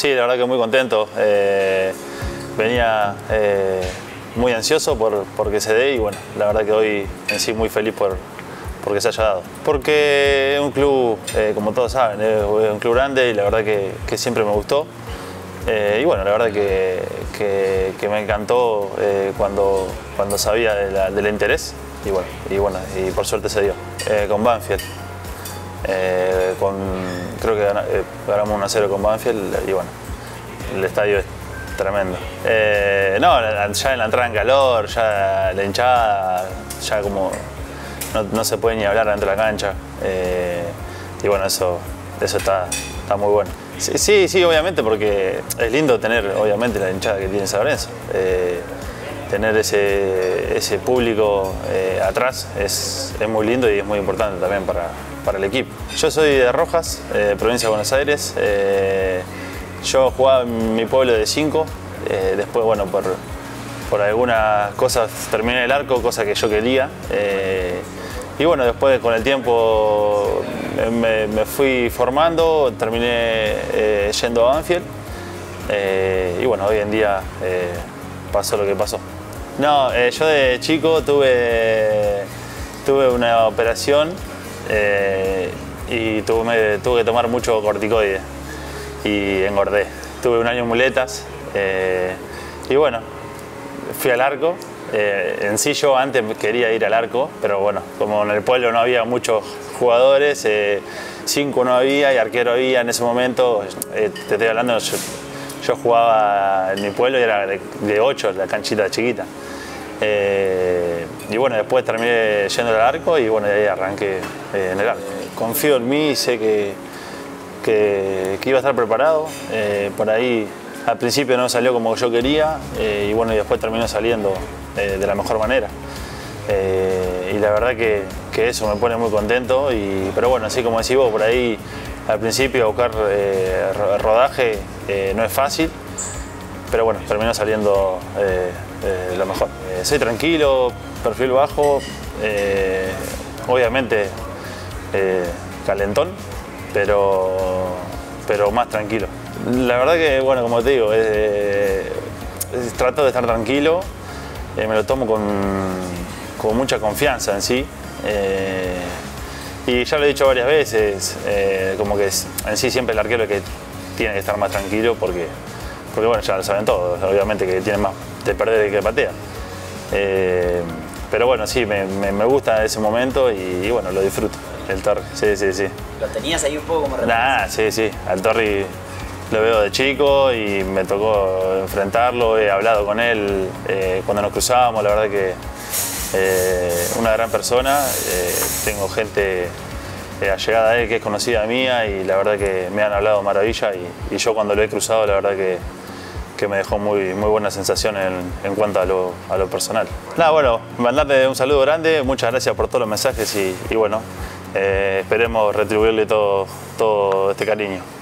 Sí, la verdad que muy contento. Eh, venía eh, muy ansioso por, que se dé y bueno, la verdad que hoy en sí muy feliz por porque se haya dado. Porque es un club, eh, como todos saben, es un club grande y la verdad que, siempre me gustó. y bueno, la verdad que, me encantó cuando, cuando sabía del interés y bueno, y bueno, y por suerte se dio. con Banfield. Con, creo que ganamos 1 0 con Banfield y bueno, el estadio es tremendo. Eh, no, ya en la entrada en calor, ya la hinchada, ya como no, se puede ni hablar dentro de la cancha. Eh, y bueno, eso, eso está, está muy bueno. Sí, sí, obviamente, porque es lindo tener, obviamente, la hinchada que tiene San Lorenzo. Eh, tener ese, ese público atrás es, es, muy lindo y es muy importante también para, para el equipo. Yo soy de Rojas, provincia de Buenos Aires. Yo jugaba en mi pueblo de 5, eh, después, bueno, por, por, algunas cosas terminé el arco, cosa que yo quería. Eh, y bueno, después con el tiempo me, fui formando, terminé eh, yendo a Banfield. y bueno, hoy en día pasó lo que pasó. No, yo de chico tuve, tuve una operación y tuve, tuve que tomar mucho corticoide y engordé. Tuve un año en muletas eh, y bueno, fui al arco. Eh, en sí yo antes quería ir al arco, pero bueno, como en el pueblo no había muchos jugadores, eh, cinco no había y arquero había en ese momento, te estoy hablando, yo, jugaba en mi pueblo y era de, ocho, la canchita chiquita. Y bueno, después terminé yendo al arco y bueno, ahí arranqué en el arco. Confío en mí y sé que, que, iba a estar preparado. Eh, por ahí al principio no salió como yo quería eh, y bueno, y después terminó saliendo eh, de la mejor manera. y la verdad que, eso me pone muy contento, y, pero bueno, así como decís vos, por ahí al principio buscar rodaje no es fácil, pero bueno, terminó saliendo lo mejor. soy tranquilo, perfil bajo, obviamente calentón, pero, pero más tranquilo. La verdad que, bueno, como te digo, trato de estar tranquilo, eh, me lo tomo con, con, mucha confianza en sí. Eh, y ya lo he dicho varias veces, eh, como que en sí siempre el arquero que tiene que estar más tranquilo porque, porque bueno, ya lo saben todos, obviamente que tiene más de perder que patea. pero bueno, sí, me, me, gusta ese momento y bueno, lo disfruto. El Torri, sí, sí, sí. ¿Lo tenías ahí un poco como referencia? Nah, sí, sí. Al Torri lo veo de chico y me tocó enfrentarlo, he hablado con él eh, cuando nos cruzábamos, la verdad que eh, una gran persona, eh, tengo gente allegada a él que es conocida mía y la verdad que me han hablado maravilla y, yo cuando lo he cruzado la verdad que, me dejó muy, muy buena sensación en, cuanto a lo, personal. Nada, bueno, mandarle un saludo grande, muchas gracias por todos los mensajes y bueno, eh, esperemos retribuirle todo, todo este cariño.